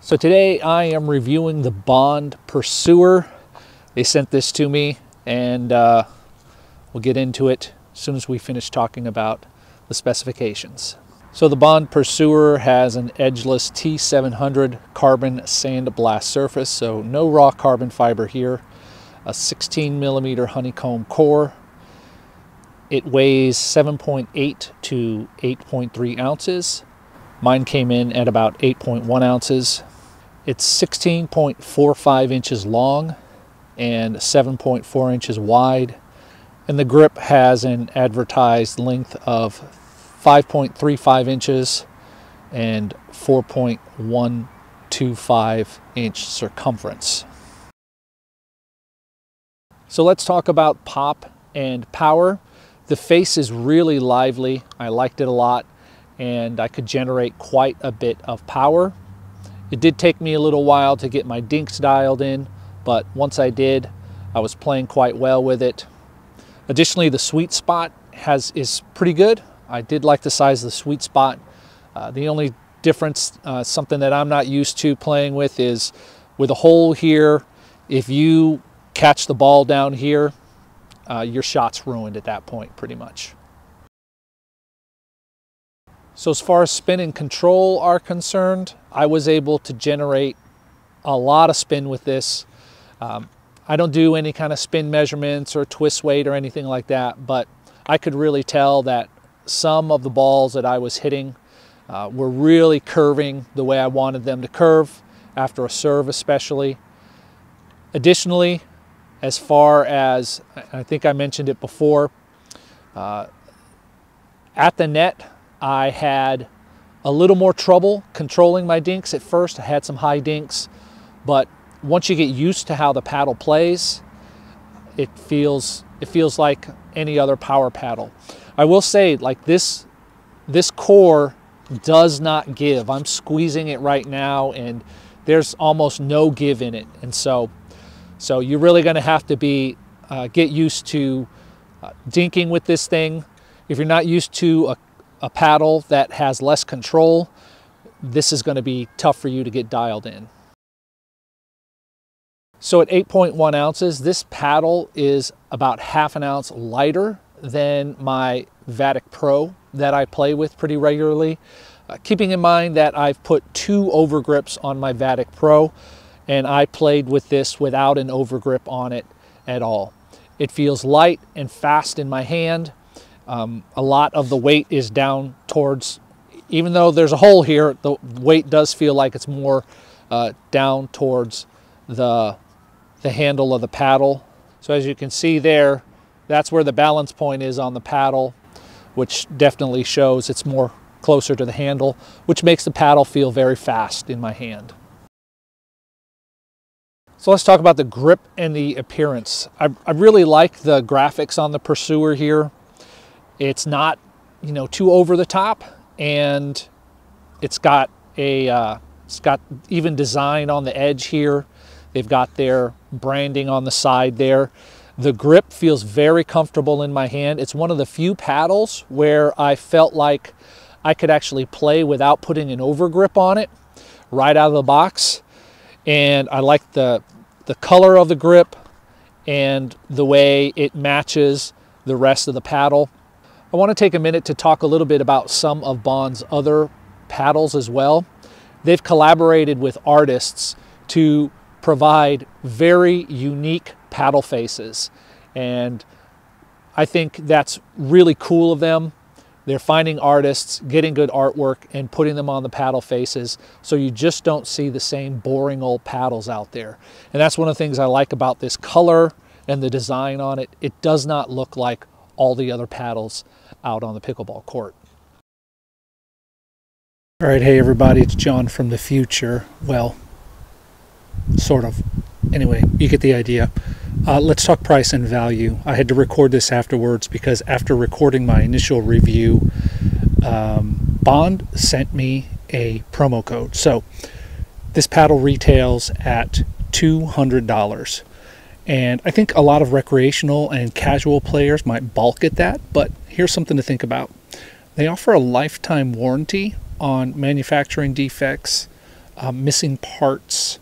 So today I am reviewing the Bond Pursuer. They sent this to me and uh, we'll get into it as soon as we finish talking about the specifications. So the Bond Pursuer has an edgeless T700 carbon sandblast surface, so no raw carbon fiber here, a 16 millimeter honeycomb core. It weighs 7.8 to 8.3 ounces. Mine came in at about 8.1 ounces. It's 16.45 inches long and 7.4 inches wide. And the grip has an advertised length of 5.35 inches and 4.125 inch circumference. So let's talk about pop and power. The face is really lively. I liked it a lot and I could generate quite a bit of power. It did take me a little while to get my dinks dialed in, but once I did, I was playing quite well with it. Additionally, the sweet spot has is pretty good. I did like the size of the sweet spot. Uh, the only difference, uh, something that I'm not used to playing with is with a hole here, if you catch the ball down here, uh, your shot's ruined at that point pretty much. So as far as spin and control are concerned, I was able to generate a lot of spin with this. Um, I don't do any kind of spin measurements or twist weight or anything like that, but I could really tell that some of the balls that I was hitting uh, were really curving the way I wanted them to curve after a serve especially. Additionally, as far as, I think I mentioned it before, uh, at the net, I had a little more trouble controlling my dinks at first. I had some high dinks, but once you get used to how the paddle plays, it feels it feels like any other power paddle. I will say like this this core does not give. I'm squeezing it right now and there's almost no give in it. And so so you're really going to have to be uh, get used to uh, dinking with this thing. If you're not used to a a paddle that has less control, this is going to be tough for you to get dialed in. So at 8.1 ounces, this paddle is about half an ounce lighter than my Vatic Pro that I play with pretty regularly. Uh, keeping in mind that I've put two overgrips on my Vatic Pro and I played with this without an overgrip on it at all. It feels light and fast in my hand. Um, a lot of the weight is down towards, even though there's a hole here, the weight does feel like it's more uh, down towards the, the handle of the paddle. So as you can see there, that's where the balance point is on the paddle, which definitely shows it's more closer to the handle, which makes the paddle feel very fast in my hand. So let's talk about the grip and the appearance. I, I really like the graphics on the Pursuer here. It's not, you know, too over the top, and it's got a uh, it's got even design on the edge here. They've got their branding on the side there. The grip feels very comfortable in my hand. It's one of the few paddles where I felt like I could actually play without putting an overgrip on it right out of the box. And I like the, the color of the grip and the way it matches the rest of the paddle. I want to take a minute to talk a little bit about some of Bond's other paddles as well. They've collaborated with artists to provide very unique paddle faces. And I think that's really cool of them. They're finding artists, getting good artwork, and putting them on the paddle faces so you just don't see the same boring old paddles out there. And that's one of the things I like about this color and the design on it. It does not look like all the other paddles out on the pickleball court. All right, hey everybody, it's John from the future. Well, sort of. Anyway, you get the idea. Uh, let's talk price and value. I had to record this afterwards because after recording my initial review, um, Bond sent me a promo code. So this paddle retails at $200. And I think a lot of recreational and casual players might balk at that, but here's something to think about. They offer a lifetime warranty on manufacturing defects, uh, missing parts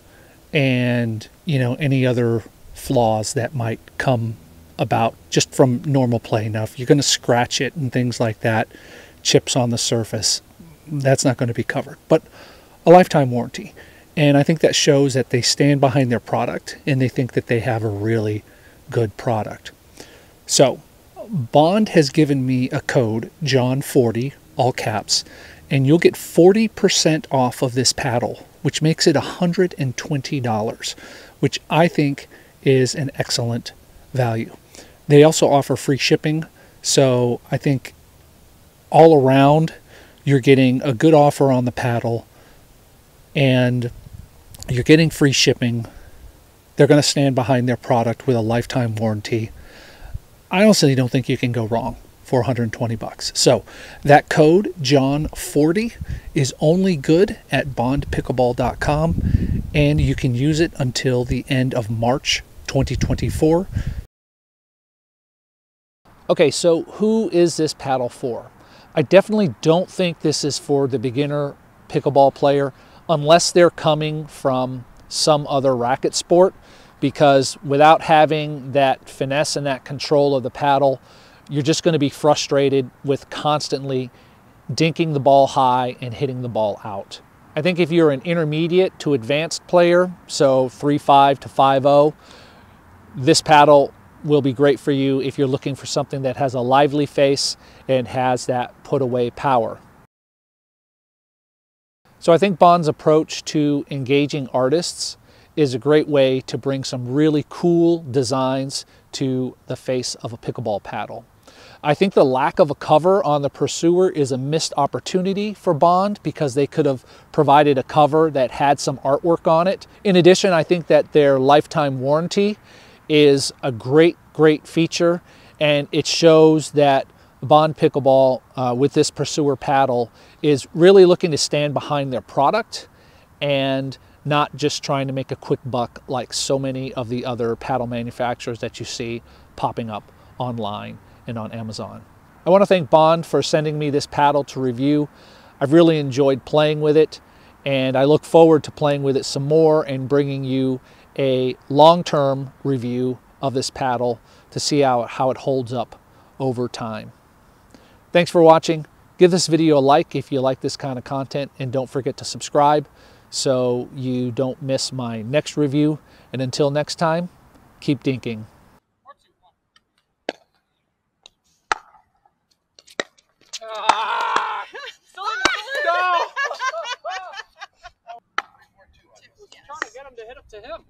and you know any other flaws that might come about just from normal play. Now, if you're going to scratch it and things like that, chips on the surface, that's not going to be covered. But a lifetime warranty. And I think that shows that they stand behind their product and they think that they have a really good product. So, Bond has given me a code, John40, all caps, and you'll get 40% off of this paddle, which makes it $120, which I think is an excellent value. They also offer free shipping, so I think all around you're getting a good offer on the paddle and you're getting free shipping. They're going to stand behind their product with a lifetime warranty. I honestly don't think you can go wrong for 120 bucks. So that code John40 is only good at bondpickleball.com and you can use it until the end of March 2024. Okay, so who is this paddle for? I definitely don't think this is for the beginner pickleball player unless they're coming from some other racket sport because without having that finesse and that control of the paddle, you're just going to be frustrated with constantly dinking the ball high and hitting the ball out. I think if you're an intermediate to advanced player, so 3-5 to 5-0, this paddle will be great for you if you're looking for something that has a lively face and has that put away power. So I think Bond's approach to engaging artists is a great way to bring some really cool designs to the face of a pickleball paddle. I think the lack of a cover on the Pursuer is a missed opportunity for Bond because they could have provided a cover that had some artwork on it. In addition, I think that their lifetime warranty is a great, great feature and it shows that Bond Pickleball uh, with this Pursuer paddle is really looking to stand behind their product and not just trying to make a quick buck like so many of the other paddle manufacturers that you see popping up online and on Amazon. I want to thank Bond for sending me this paddle to review. I've really enjoyed playing with it and I look forward to playing with it some more and bringing you a long-term review of this paddle to see how, how it holds up over time. Thanks for watching. Give this video a like if you like this kind of content and don't forget to subscribe so you don't miss my next review. And until next time, keep dinking. Ah! no! trying to him